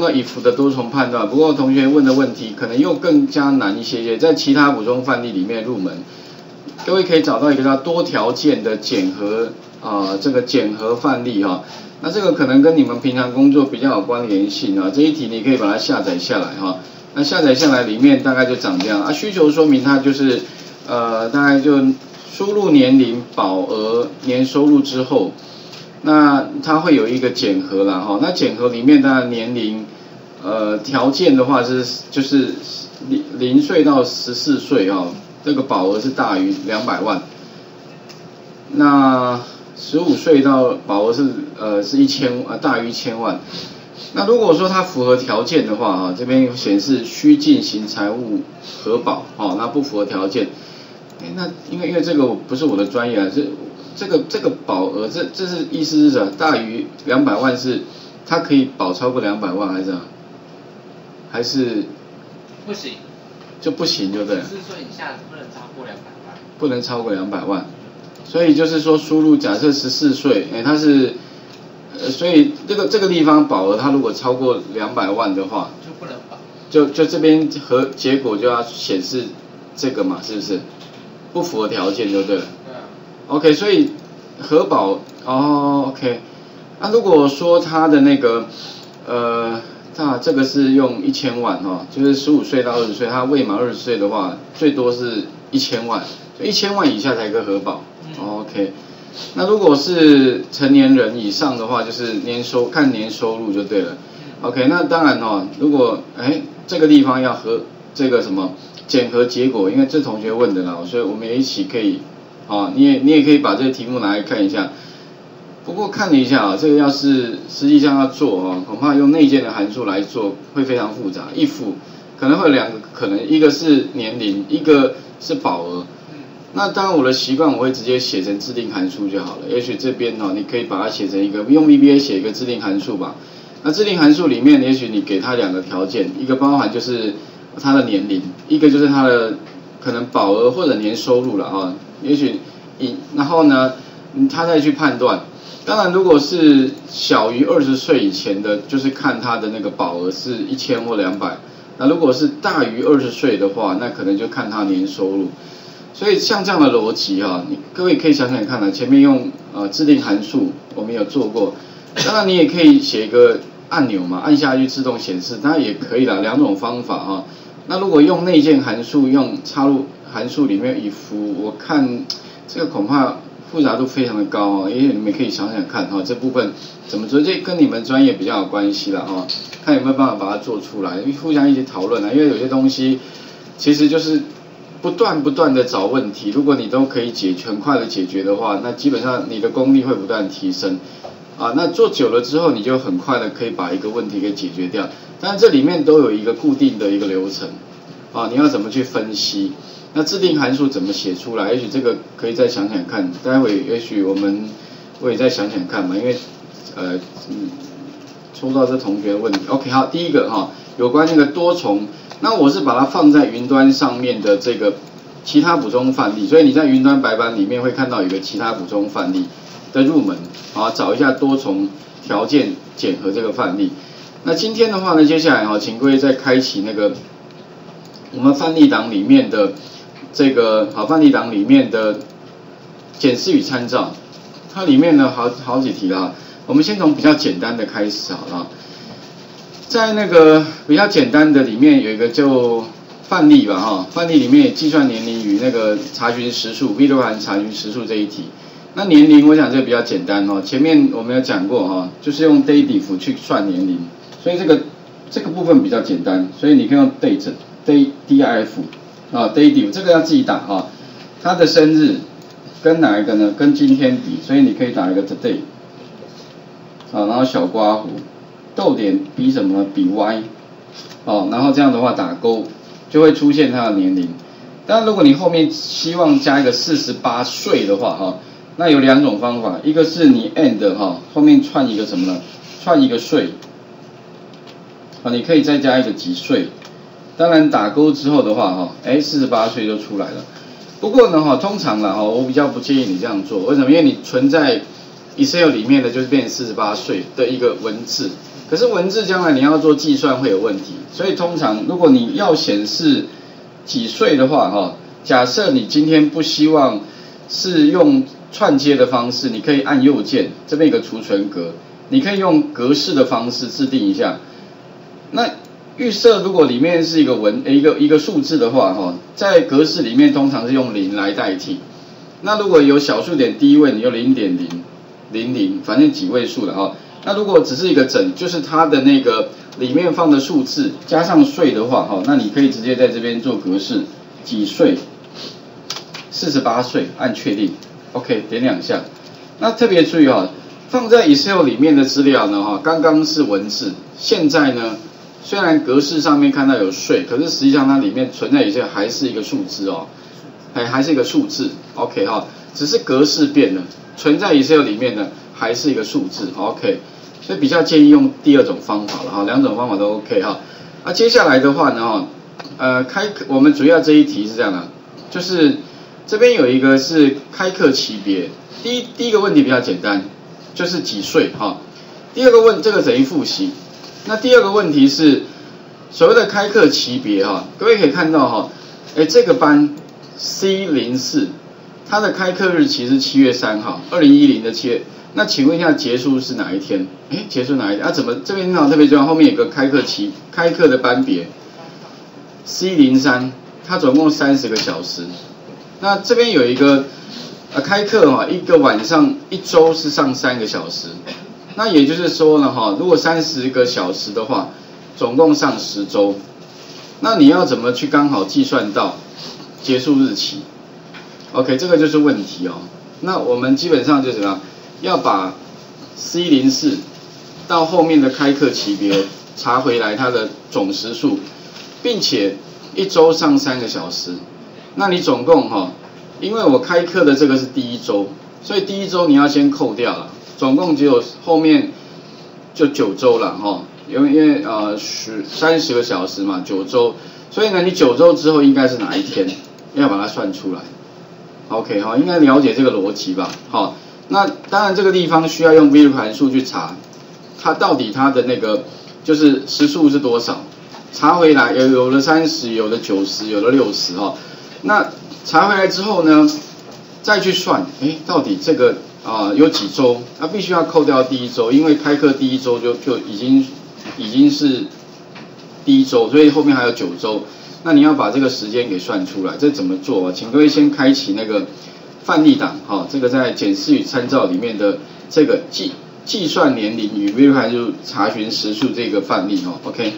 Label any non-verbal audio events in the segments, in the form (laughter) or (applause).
那 if 的多重判断，不过同学问的问题可能又更加难一些些，在其他补充范例里面入门，各位可以找到一个叫多条件的检核啊，这个检核范例哈。那这个可能跟你们平常工作比较有关联性啊，这一题你可以把它下载下来哈。那下载下来里面大概就长这样啊，需求说明它就是呃大概就输入年龄、保额、年收入之后，那它会有一个检核啦哈。那检核里面当然年龄呃条件的话是就是零零岁到十四岁哈，这个保额是大于两百万。那十五岁到保额是呃是一千呃大于一千万，那如果说它符合条件的话啊，这边显示需进行财务核保哦，那不符合条件，哎那因为因为这个不是我的专业啊，是这个这个保额这这是意思是什么？大于两百万是它可以保超过两百万还是还是不行，就不行就对了，四岁以下不能超过两百万，不能超过两百万。所以就是说，输入假设十四岁，哎，他是，呃，所以这个这个地方保额，他如果超过两百万的话，就不能保，就就这边和结果就要显示这个嘛，是不是？不符合条件就对了。OK，所以核保哦，OK，那如果说他的那个，呃，那这个是用一千万哈，就是十五岁到二十岁，他未满二十岁的话，最多是一千万，一千万以下才可以核保。OK，那如果是成年人以上的话，就是年收看年收入就对了。OK，那当然哦，如果哎这个地方要和这个什么检核结果，因为这同学问的啦，所以我们也一起可以，啊，你也你也可以把这个题目拿来看一下。不过看了一下啊，这个要是实际上要做啊，恐怕用内建的函数来做会非常复杂。if 可能会有两个可能，一个是年龄，一个是保额。那当然，我的习惯我会直接写成自定函数就好了。也许这边哦，你可以把它写成一个用 VBA 写一个自定函数吧。那自定函数里面，也许你给它两个条件，一个包含就是它的年龄，一个就是它的可能保额或者年收入了啊。也许一然后呢，他再去判断。当然，如果是小于二十岁以前的，就是看他的那个保额是一千或两百。那如果是大于二十岁的话，那可能就看他年收入。所以像这样的逻辑哈，你各位可以想想看啊，前面用呃制定函数我们有做过，当然你也可以写一个按钮嘛，按下去自动显示，当然也可以啦，两种方法哈。那如果用内建函数，用插入函数里面一幅，我看 (tsk) 这个恐怕复杂度非常的高啊，因为你们可以想想看哈，这部分怎么做，这跟你们专业比较有关系了哈，看有没有办法把它做出来，互相一起讨论啊，因为有些东西其实就是。不断不断的找问题，如果你都可以解很快的解决的话，那基本上你的功力会不断提升，啊，那做久了之后，你就很快的可以把一个问题给解决掉。但这里面都有一个固定的一个流程，啊，你要怎么去分析？那制定函数怎么写出来？也许这个可以再想想看，待会也许我们我也再想想看嘛，因为呃，抽到这同学的问题，OK，好，第一个哈，有关那个多重。那我是把它放在云端上面的这个其他补充范例，所以你在云端白板里面会看到一个其他补充范例的入门，啊，找一下多重条件检核这个范例。那今天的话呢，接下来哈，请各位再开启那个我们范例档里面的这个好范例档里面的检视与参照，它里面呢好好几题啦，我们先从比较简单的开始好了。在那个比较简单的里面有一个就范例吧哈，范例里面计算年龄与那个查询时数 v 六函查询时数这一题。那年龄我想这个比较简单哦，前面我们有讲过哈，就是用 DATE 去算年龄，所以这个这个部分比较简单，所以你可以用 DATE D D F 啊 DATE 这个要自己打哈，他的生日跟哪一个呢？跟今天比，所以你可以打一个 Today 啊，然后小刮胡。逗点比什么呢？比 y，哦，然后这样的话打勾，就会出现他的年龄。但如果你后面希望加一个四十八岁的话，哈，那有两种方法，一个是你 and 哈后面串一个什么呢？串一个岁，啊，你可以再加一个几岁。当然打勾之后的话，哈，哎，四十八岁就出来了。不过呢，哈，通常呢，哈，我比较不建议你这样做。为什么？因为你存在。Excel 里面的就是变四十八岁的一个文字。可是文字将来你要做计算会有问题，所以通常如果你要显示几岁的话，哈，假设你今天不希望是用串接的方式，你可以按右键这边有个储存格，你可以用格式的方式制定一下。那预设如果里面是一个文一个一个数字的话，哈，在格式里面通常是用零来代替。那如果有小数点第一位，你用零点零零零，反正几位数的哈。那如果只是一个整，就是它的那个里面放的数字加上岁的话，哈，那你可以直接在这边做格式，几岁，四十八岁，按确定，OK，点两下。那特别注意哈，放在 Excel 里面的资料呢，哈，刚刚是文字，现在呢，虽然格式上面看到有税，可是实际上它里面存在一些还是一个数字哦，还还是一个数字，OK 哈，只是格式变了，存在 Excel 里面呢。还是一个数字，OK，所以比较建议用第二种方法了哈，两种方法都 OK 哈。那接下来的话呢哈，呃，开我们主要这一题是这样的，就是这边有一个是开课级别，第一第一个问题比较简单，就是几岁哈。第二个问这个等于复习，那第二个问题是所谓的开课级别哈，各位可以看到哈，哎这个班 C 零四，它的开课日期是七月三号，二零一零的七月。那请问一下，结束是哪一天？哎，结束哪一天？啊，怎么这边好特别重要？后面有个开课期，开课的班别，C 零三，它总共三十个小时。那这边有一个呃开课哈，一个晚上一周是上三个小时。那也就是说呢哈，如果三十个小时的话，总共上十周。那你要怎么去刚好计算到结束日期？OK，这个就是问题哦。那我们基本上就怎么样？要把 C 零四到后面的开课级别查回来它的总时数，并且一周上三个小时，那你总共哈，因为我开课的这个是第一周，所以第一周你要先扣掉了，总共只有后面就九周了哈，因为因为呃十三十个小时嘛，九周，所以呢你九周之后应该是哪一天，要把它算出来，OK 哈，应该了解这个逻辑吧，好。那当然，这个地方需要用 v l o o 函数去查，它到底它的那个就是时速是多少？查回来有有的三十，有的九十，有的六十哈。那查回来之后呢，再去算，哎，到底这个啊有几周？那必须要扣掉第一周，因为开课第一周就就已经已经是第一周，所以后面还有九周。那你要把这个时间给算出来，这怎么做啊？请各位先开启那个。范例档，哈，这个在检视与参照里面的这个计计算年龄与 v e r i f y 就查询时数这个范例，哦，OK。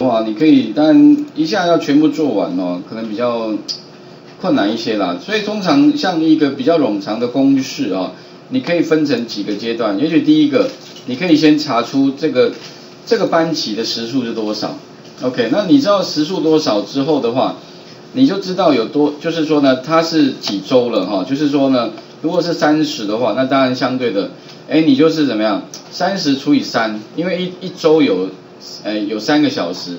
哇，你可以，但一下要全部做完哦，可能比较困难一些啦。所以通常像一个比较冗长的公式啊，你可以分成几个阶段。也许第一个，你可以先查出这个这个班级的时数是多少，OK。那你知道时数多少之后的话。你就知道有多，就是说呢，它是几周了哈，就是说呢，如果是三十的话，那当然相对的，哎，你就是怎么样，三十除以三，因为一一周有，哎，有三个小时，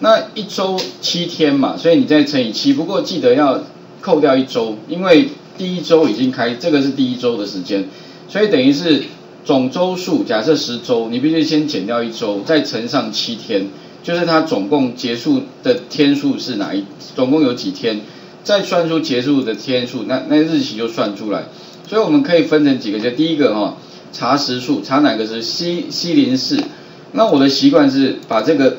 那一周七天嘛，所以你再乘以七，不过记得要扣掉一周，因为第一周已经开，这个是第一周的时间，所以等于是总周数，假设十周，你必须先减掉一周，再乘上七天。就是它总共结束的天数是哪一？总共有几天？再算出结束的天数，那那日期就算出来。所以我们可以分成几个就第一个哈，查时数，查哪个是 C C 零四。那我的习惯是把这个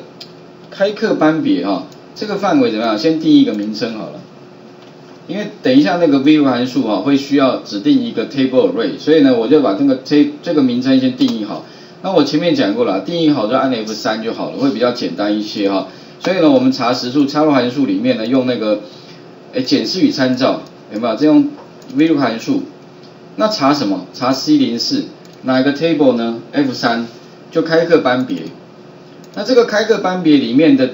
开课班别哈，这个范围怎么样？先定一个名称好了。因为等一下那个 view 函数哈，会需要指定一个 table array，所以呢，我就把这个 Table 这个名称先定义好。那我前面讲过了，定义好就按 F 三就好了，会比较简单一些哈。所以呢，我们查实数插入函数里面呢，用那个诶检视与参照，有没有？这用 VLOOK 函数。那查什么？查 C 零四哪个 table 呢？F 三就开课班别。那这个开课班别里面的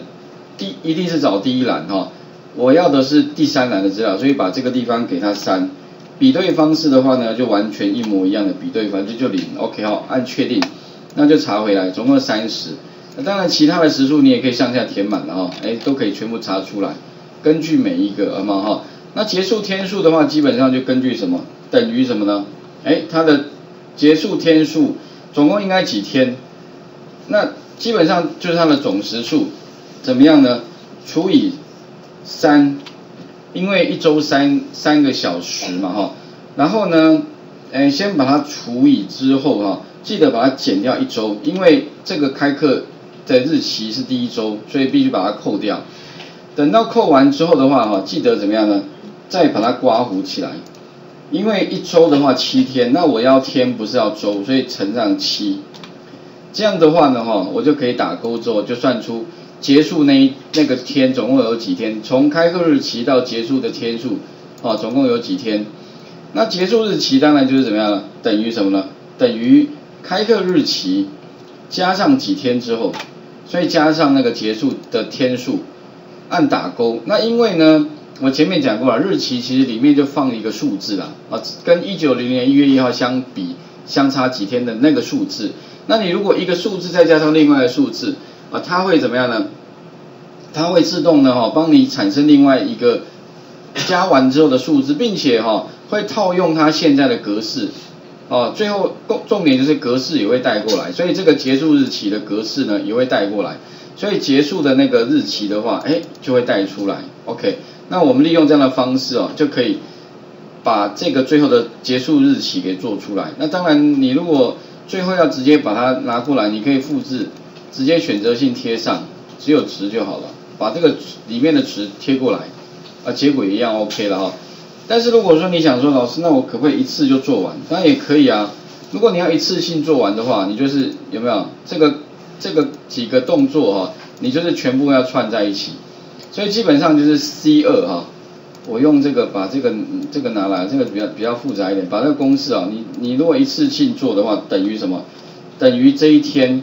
第一定是找第一栏哈。我要的是第三栏的资料，所以把这个地方给它删。比对方式的话呢，就完全一模一样的比对方式就零。OK 好，按确定。那就查回来，总共三十。那当然，其他的时数你也可以向下填满了哈，哎，都可以全部查出来。根据每一个，好吗哈？那结束天数的话，基本上就根据什么？等于什么呢？哎，它的结束天数总共应该几天？那基本上就是它的总时数，怎么样呢？除以三，因为一周三三个小时嘛哈，然后呢，哎，先把它除以之后哈，记得把它减掉一周，因为这个开课的日期是第一周，所以必须把它扣掉。等到扣完之后的话哈，记得怎么样呢？再把它刮弧起来，因为一周的话七天，那我要天不是要周，所以乘上七。这样的话呢，哈，我就可以打勾之后就算出结束那一那个天总共有几天，从开课日期到结束的天数，啊，总共有几天？那结束日期当然就是怎么样了？等于什么呢？等于开课日期加上几天之后，所以加上那个结束的天数，按打勾。那因为呢，我前面讲过了，日期其实里面就放一个数字啦，啊，跟一九零年一月一号相比，相差几天的那个数字。那你如果一个数字再加上另外的数字啊，它会怎么样呢？它会自动的哈帮你产生另外一个加完之后的数字，并且哈会套用它现在的格式哦。最后重重点就是格式也会带过来，所以这个结束日期的格式呢也会带过来，所以结束的那个日期的话，哎就会带出来。OK，那我们利用这样的方式哦，就可以把这个最后的结束日期给做出来。那当然你如果最后要直接把它拿过来，你可以复制，直接选择性贴上，只有值就好了。把这个里面的值贴过来，啊，结果一样 OK 了哈。但是如果说你想说老师，那我可不可以一次就做完？当然也可以啊。如果你要一次性做完的话，你就是有没有这个这个几个动作哈，你就是全部要串在一起。所以基本上就是 C 二哈。我用这个把这个这个拿来，这个比较比较复杂一点。把这个公式啊，你你如果一次性做的话，等于什么？等于这一天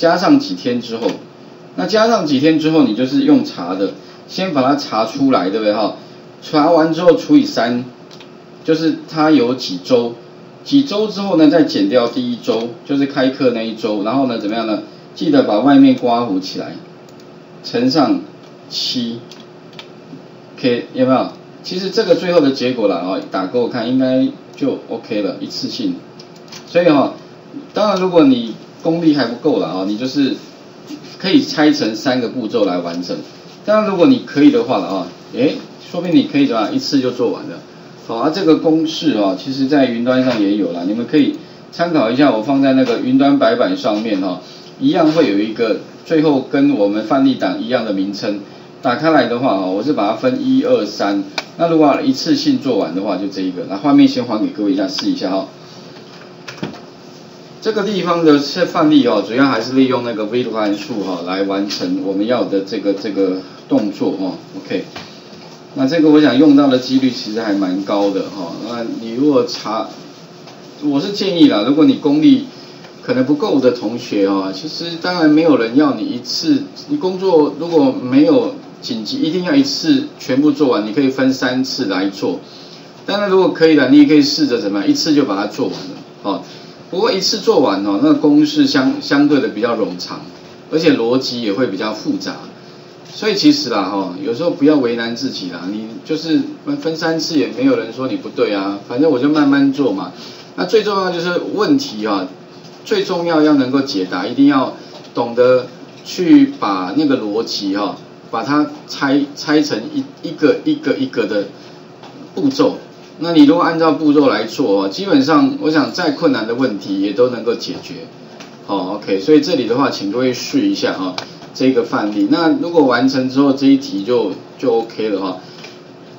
加上几天之后，那加上几天之后，你就是用查的，先把它查出来，对不对哈？查完之后除以三，就是它有几周，几周之后呢，再减掉第一周，就是开课那一周，然后呢怎么样呢？记得把外面刮弧起来，乘上七。OK 有没有？其实这个最后的结果了啊，打勾看应该就 OK 了，一次性。所以哈，当然如果你功力还不够了啊，你就是可以拆成三个步骤来完成。当然如果你可以的话了啊，诶，说明你可以怎么样一次就做完了。好啊，这个公式啊，其实在云端上也有了，你们可以参考一下，我放在那个云端白板上面哈，一样会有一个最后跟我们范例档一样的名称。打开来的话啊，我是把它分一二三。那如果一次性做完的话，就这一个。那画面先还给各位一下试一下哈。这个地方的是范例哦，主要还是利用那个 v 图函数哈来完成我们要的这个这个动作哦。OK。那这个我想用到的几率其实还蛮高的哈。那你如果查，我是建议啦，如果你功力可能不够的同学啊，其实当然没有人要你一次，你工作如果没有。紧急一定要一次全部做完，你可以分三次来做。当然，如果可以的，你也可以试着怎么样，一次就把它做完了。哦，不过一次做完哦，那个公式相相对的比较冗长，而且逻辑也会比较复杂。所以其实啦，哈，有时候不要为难自己啦。你就是分三次也没有人说你不对啊，反正我就慢慢做嘛。那最重要就是问题啊，最重要要能够解答，一定要懂得去把那个逻辑哈。把它拆拆成一一个一个一个的步骤，那你如果按照步骤来做，基本上我想再困难的问题也都能够解决。好，OK，所以这里的话，请各位试一下哈，这个范例。那如果完成之后，这一题就就 OK 了哈。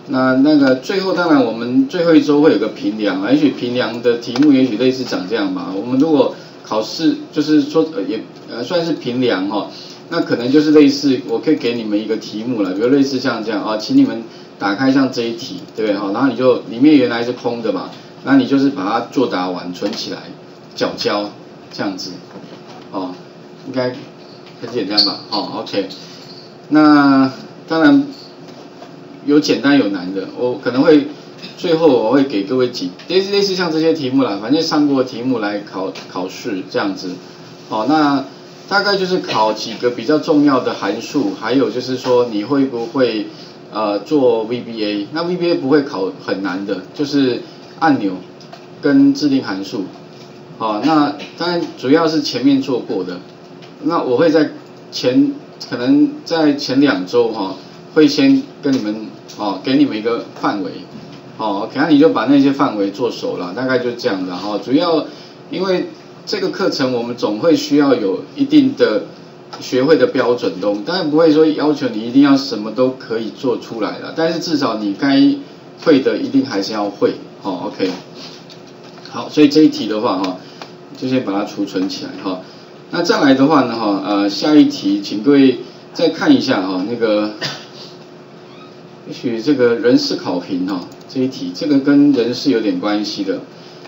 那那个最后当然我们最后一周会有个评量，也许评量的题目也许类似长这样吧。我们如果考试就是说也呃算是评量哈。那可能就是类似，我可以给你们一个题目了，比如类似像这样啊，请你们打开像这一题，对不对？好，然后你就里面原来是空的嘛，那你就是把它作答完存起来，缴交这样子，哦，应该很简单吧？哦，OK，那当然有简单有难的，我可能会最后我会给各位几类似类似像这些题目啦，反正上过题目来考考试这样子，好，那。大概就是考几个比较重要的函数，还有就是说你会不会呃做 VBA？那 VBA 不会考很难的，就是按钮跟制定函数，好，那当然主要是前面做过的，那我会在前可能在前两周哈，会先跟你们哦给你们一个范围，哦，可能你就把那些范围做熟了，大概就这样的哈，主要因为这个课程我们总会需要有一定的。学会的标准都，当然不会说要求你一定要什么都可以做出来了，但是至少你该会的一定还是要会，哦，OK，好，所以这一题的话哈，就先把它储存起来哈。那再来的话呢哈，呃，下一题，请各位再看一下哈，那个，也许这个人事考评哈，这一题这个跟人事有点关系的。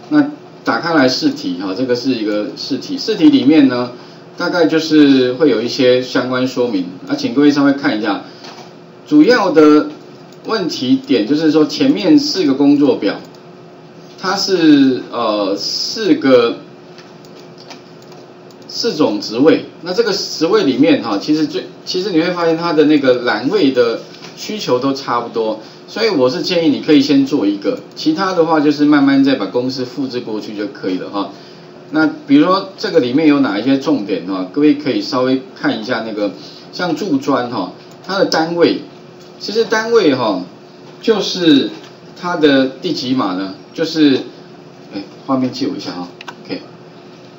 那打开来试题哈，这个是一个试题，试题里面呢。大概就是会有一些相关说明，那请各位稍微看一下，主要的问题点就是说前面四个工作表，它是呃四个四种职位，那这个职位里面哈，其实最其实你会发现它的那个栏位的需求都差不多，所以我是建议你可以先做一个，其他的话就是慢慢再把公式复制过去就可以了哈。那比如说这个里面有哪一些重点哈？各位可以稍微看一下那个，像柱砖哈，它的单位，其实单位哈，就是它的第几码呢？就是，哎，画面借我一下哈，OK，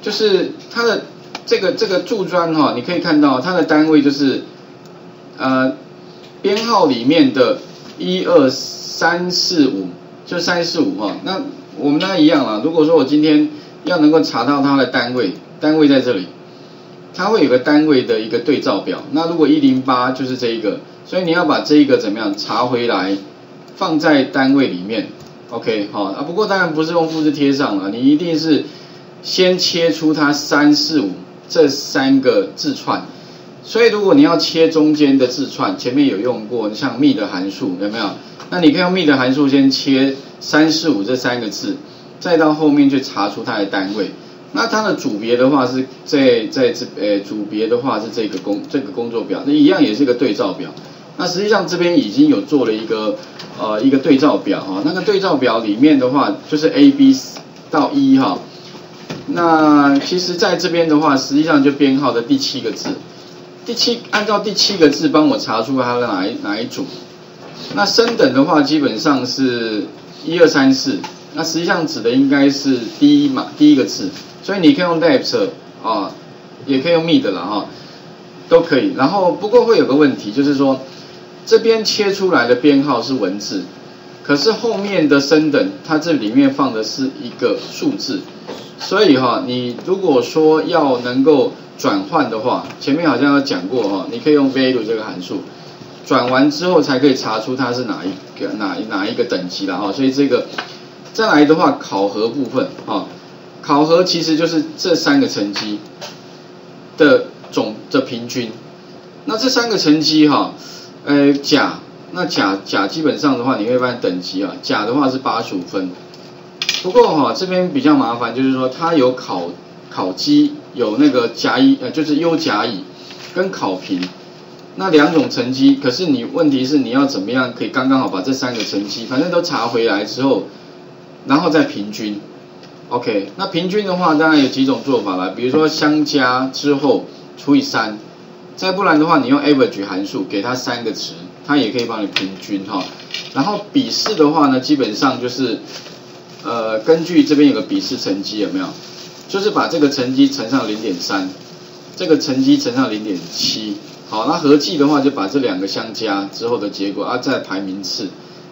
就是它的这个这个柱砖哈，你可以看到它的单位就是，呃，编号里面的一二三四五，就三四五哈。那我们那一样了，如果说我今天。要能够查到它的单位，单位在这里，它会有个单位的一个对照表。那如果一零八就是这一个，所以你要把这一个怎么样查回来，放在单位里面。OK，好啊。不过当然不是用复制贴上了，你一定是先切出它三四五这三个字串。所以如果你要切中间的字串，前面有用过像幂的函数有没有？那你可以用幂的函数先切三四五这三个字。再到后面去查出它的单位，那它的组别的话是在在这呃组别的话是这个工这个工作表，那一样也是个对照表。那实际上这边已经有做了一个呃一个对照表哈，那个对照表里面的话就是 A B 到一哈。那其实在这边的话，实际上就编号的第七个字，第七按照第七个字帮我查出它的哪一哪一组。那升等的话基本上是一二三四。那实际上指的应该是第一嘛，第一个字，所以你可以用 depth 啊，也可以用 mid 了哈，都可以。然后不过会有个问题，就是说这边切出来的编号是文字，可是后面的升等它这里面放的是一个数字，所以哈，你如果说要能够转换的话，前面好像有讲过哈，你可以用 value 这个函数，转完之后才可以查出它是哪一个哪哪一个等级了哈，所以这个。再来的话，考核部分啊，考核其实就是这三个成绩的总的平均。那这三个成绩哈，呃甲，那甲甲基本上的话，你会发现等级啊，甲的话是八十五分。不过哈，这边比较麻烦，就是说它有考考绩，有那个甲乙呃，就是优甲乙跟考评那两种成绩。可是你问题是你要怎么样可以刚刚好把这三个成绩，反正都查回来之后。然后再平均，OK，那平均的话当然有几种做法了，比如说相加之后除以三，再不然的话你用 average 函数给它三个值，它也可以帮你平均哈。然后笔试的话呢，基本上就是呃根据这边有个笔试成绩有没有，就是把这个成绩乘上零点三，这个成绩乘上零点七，好，那合计的话就把这两个相加之后的结果啊再排名次，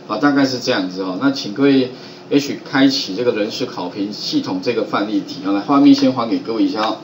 啊大概是这样子哈。那请各位。H 开启这个人事考评系统这个范例题啊，来画面先还给各位一下。